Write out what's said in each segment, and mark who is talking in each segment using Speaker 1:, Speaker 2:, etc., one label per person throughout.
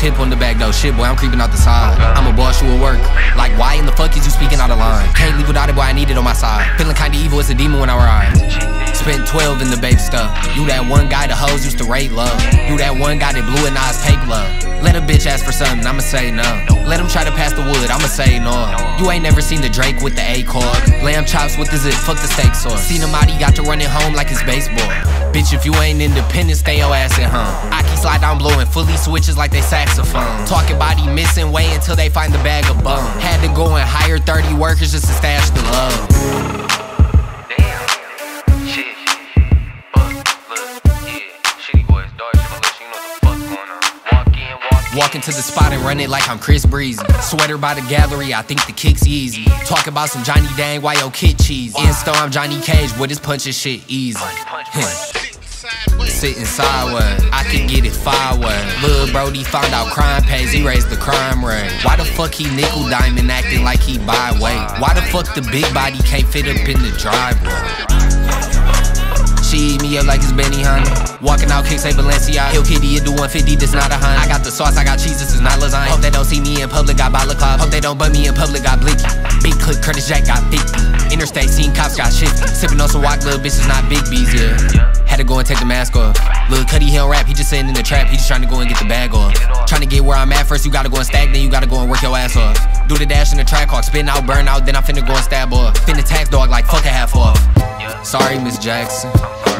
Speaker 1: was hip on the back though. Shit, boy, I'm creeping out the side. I'm a boss, you will work. Like, why in the fuck is you speaking out of line? Can't leave without it, boy, I need it on my side. Feeling kinda evil, it's a demon when I ride. Spent 12 in the babe stuff. You that one guy the hoes used to rate love. You that one guy that blew and eyes fake love. Let a bitch ask for something, I'ma say no. Let him try to pass the wood, I'ma say no. You ain't never seen the Drake with the A chord. Lamb chops with the zip, fuck the steak sauce. Seen him out, got to running home like it's baseball. Bitch, if you ain't independent, stay your ass at home. I keep slide down blowing fully switches like they saxophone. Talking he missing weight until they find the bag of bone. Had to go and hire 30 workers just to stash the love.
Speaker 2: Walk in.
Speaker 1: Into the spot and run it like I'm Chris Breezy. Sweater by the gallery, I think the kick's easy. Talk about some Johnny Dang, why yo kid cheese. Insta, I'm Johnny Cage, with his punches shit easy. Sitting sideways, I could get it fireways. Lil Brody found out crime pays, he raised the crime rate. Why the fuck he nickel diamond acting like he buy weight? Why the fuck the big body can't fit up in the driveway? She eat me up like it's Benihana. Walking out, kicks, say Balenciaga. Hill Kitty, you do 150, this not a Honda. I got the sauce, I got cheese, this is not lasagna. Hope they don't see me in public, got balaclava. Hope they don't butt me in public, got blicky. Big click, Curtis Jack got 50. Interstate scene, cops got shit. Sipping on some walk, little bitches, not big bees, yeah. Had to go and take the mask off. Lil Cuddy, he don't rap, he just sitting in the trap. He just trying to go and get the bag off. Trying to get where I'm at first, you gotta go and stack, then you gotta go and work your ass off. Do the dash in the Trackhawk, spin out, burn out, then I'm finna go and stab off. Finna tax dog like fuck a half off. Sorry, Miss Jackson.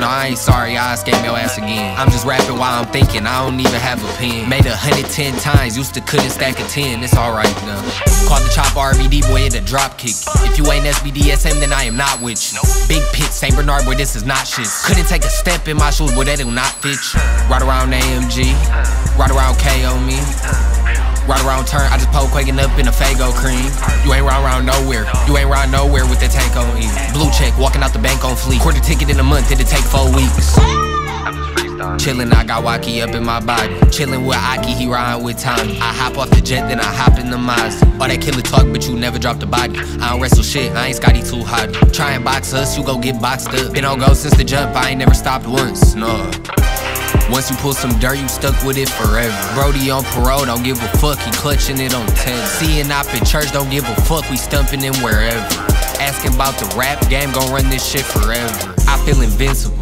Speaker 1: No, I ain't sorry, I escaped your ass again. I'm just rapping while I'm thinking, I don't even have a pen. Made a hundred ten times, used to couldn't stack a ten, it's alright though. Called the chop RVD, boy, it a drop kick. If you ain't SBDSM, then I am not with you. Big pit, St. Bernard, boy, this is not shit. Couldn't take a step in my shoes, boy, that do not fit you. Right around AMG, right around K me. Right around turn, I just poke quaking up in a Faygo cream. You ain't round round nowhere. You ain't round nowhere with that tank on E. Blue check, walking out the bank on fleet. Quarter ticket in a month, did it'll take four weeks.
Speaker 2: I'm just freestyling.
Speaker 1: Chillin', I got Waki up in my body. Chillin' with Aki, he riding with Tommy. I hop off the jet, then I hop in the Mazda. All that killer talk, but you never drop the body. I don't wrestle shit, I ain't Scotty 2 Hotty. Try and box us, you go get boxed up. Been on go since the jump, I ain't never stopped once, no. Once you pull some dirt, you stuck with it forever. Brody on parole, don't give a fuck, he clutching it on 10. Seeing up in church, don't give a fuck, we stumping him wherever. Asking about the rap game, gon' run this shit forever. I feel invincible.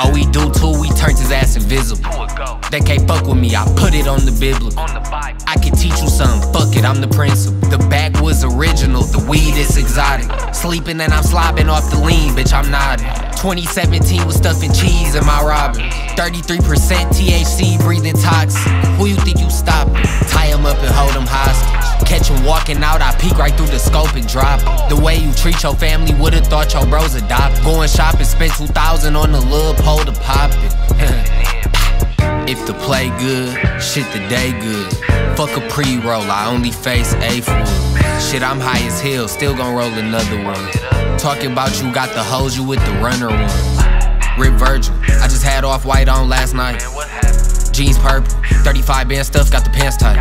Speaker 1: Oh, we do too, we turned his ass invisible.
Speaker 2: Who would go?
Speaker 1: They can't fuck with me, I put it on the biblical. I can teach you something, fuck it, I'm the principal. The back was original, the weed is exotic. Sleeping and I'm slobbing off the lean, bitch, I'm nodding. 2017 was stuffing cheese in my robbing. 33% THC, breathing toxic. Who you think you stopping? Tie him up and hold him hostage. Catch him walking out, I peek right through the scope and drop. it. The way you treat your family, would've thought your bros adopt. Going shopping, spent 2,000 on the little pole to pop it. If the play good, shit the day good. Fuck a pre-roll, I only face A for Shit, I'm high as hell, still gon' roll another one. Talking about you got the hose, you with the runner one. Rip Virgil, I just had off white on last night. Jeans purple, 35 band stuff, got the pants tight.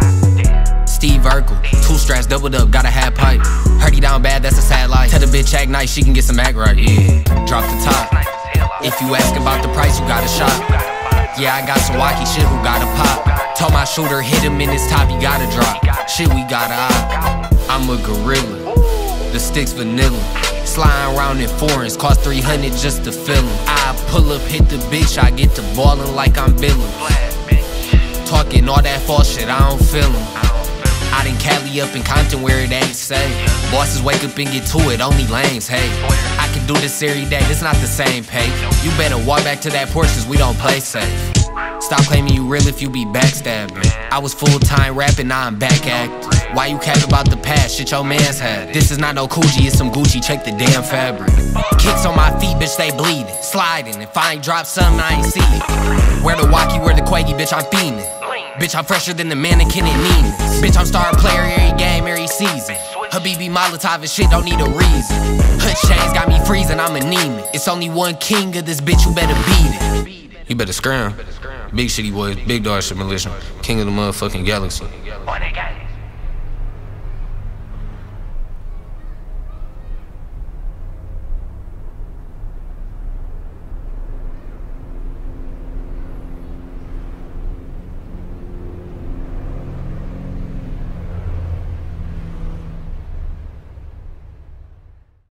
Speaker 1: Steve Urkel, two straps doubled up, got a half pipe. He down bad, that's a sad life. Tell the bitch act nice, she can get some act right. Yeah, drop the top. If you ask about the price, you got a shot. Yeah, I got some wacky shit who got a pop. Told my shooter, hit him in his top, you gotta drop. Shit, we got a eye. I'm a gorilla. The sticks vanilla. Sliding around in foreigns, cost 300 just to fill fill 'em. I pull up, hit the bitch, I get to ballin' like I'm Billin'. Talking all that false shit, I don't feel.
Speaker 2: I don't feel
Speaker 1: I Cali up in Compton where it ain't safe. Bosses wake up and get to it, only lanes, hey. I can do this every day, this not the same pay. You better walk back to that porch cause we don't play safe. Stop claiming you real if you be backstabbing. I was full time rapping, now I'm back acting. Why you cap about the past? Shit your mans had. This is not no Coogi, it's some Gucci, check the damn fabric. Kicks on my feet, bitch, they bleeding. Sliding, if I ain't drop something, I ain't see it. Where the walkie, where the quaggy, bitch, I'm fiending. Bitch, I'm fresher than the mannequin in Neiman's. Bitch, I'm star player every game, every season. Habibi Molotov and shit don't need a reason. Hood chains got me freezing, I'm anemic. It's only one king of this bitch, you better beat it. You better scram. Big shitty boy, big dog shit militia. King of the motherfucking galaxy.
Speaker 2: Boy, they got